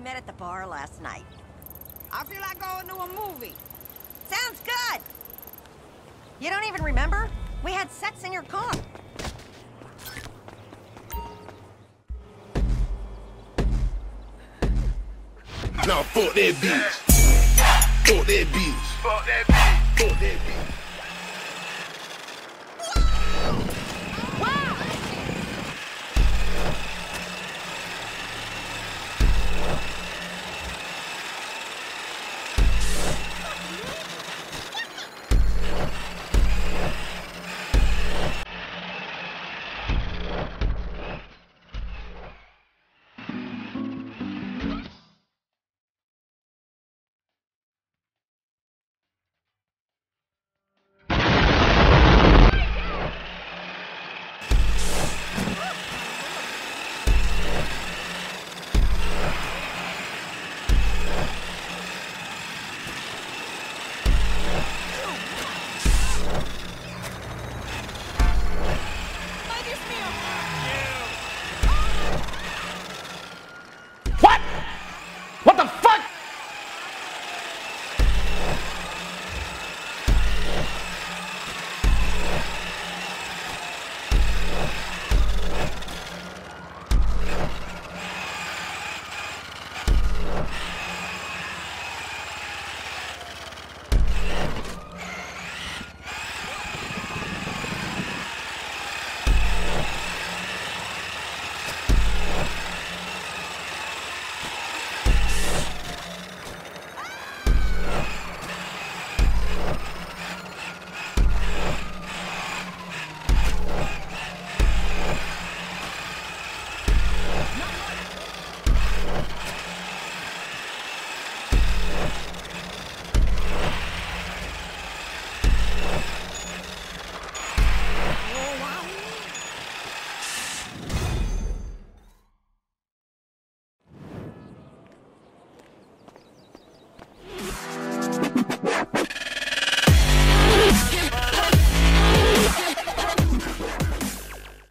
We met at the bar last night. I feel like going to a movie. Sounds good! You don't even remember? We had sex in your car. Now fuck that bitch. Fuck that bitch. Fuck that bitch. Fuck that bitch.